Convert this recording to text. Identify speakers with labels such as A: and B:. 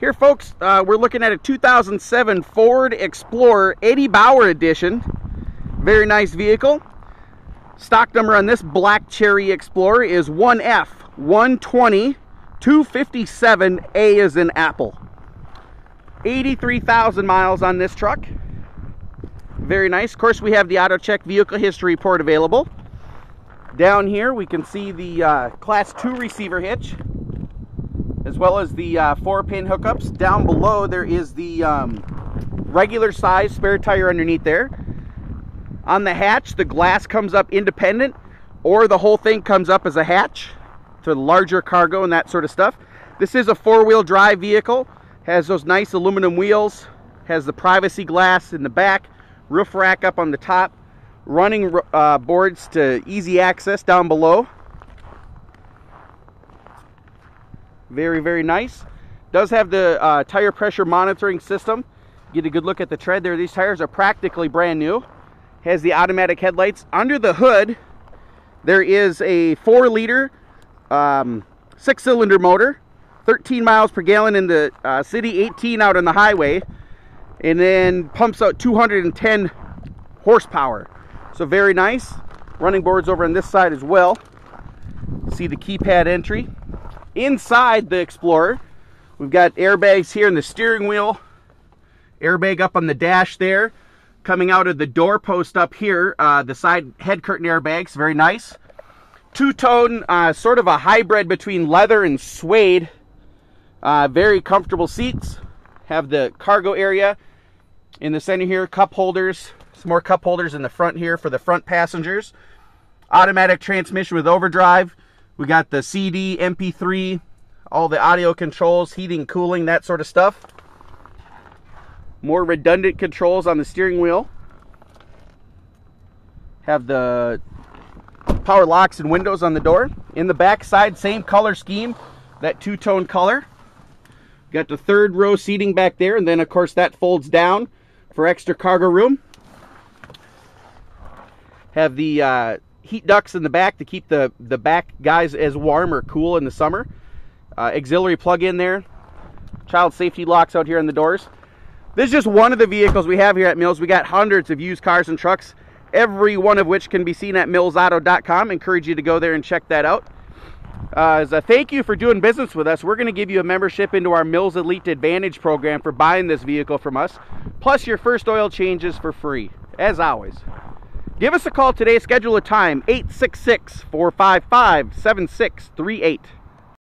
A: Here, folks, uh, we're looking at a 2007 Ford Explorer Eddie Bauer Edition. Very nice vehicle. Stock number on this black cherry Explorer is 1F120 257 A is an Apple. 83,000 miles on this truck. Very nice. Of course, we have the AutoCheck vehicle history report available. Down here, we can see the uh, Class 2 receiver hitch as well as the uh, four pin hookups. Down below there is the um, regular size spare tire underneath there. On the hatch, the glass comes up independent or the whole thing comes up as a hatch to larger cargo and that sort of stuff. This is a four-wheel drive vehicle, has those nice aluminum wheels, has the privacy glass in the back, roof rack up on the top, running uh, boards to easy access down below. Very, very nice. Does have the uh, tire pressure monitoring system. Get a good look at the tread there. These tires are practically brand new. Has the automatic headlights. Under the hood, there is a four liter um, six cylinder motor. 13 miles per gallon in the uh, city, 18 out on the highway. And then pumps out 210 horsepower. So very nice. Running boards over on this side as well. See the keypad entry inside the Explorer. We've got airbags here in the steering wheel, airbag up on the dash there. Coming out of the door post up here, uh, the side head curtain airbags, very nice. Two-tone, uh, sort of a hybrid between leather and suede. Uh, very comfortable seats. Have the cargo area in the center here, cup holders. Some more cup holders in the front here for the front passengers. Automatic transmission with overdrive. We got the CD, MP3, all the audio controls, heating, cooling, that sort of stuff. More redundant controls on the steering wheel. Have the power locks and windows on the door. In the back side, same color scheme, that two-tone color. Got the third row seating back there, and then of course that folds down for extra cargo room. Have the uh, heat ducts in the back to keep the, the back guys as warm or cool in the summer. Uh, auxiliary plug in there. Child safety locks out here on the doors. This is just one of the vehicles we have here at Mills. We got hundreds of used cars and trucks, every one of which can be seen at millsauto.com. Encourage you to go there and check that out. Uh, as a thank you for doing business with us, we're going to give you a membership into our Mills Elite Advantage program for buying this vehicle from us. Plus, your first oil changes for free, as always. Give us a call today. Schedule a time 866 455 7638.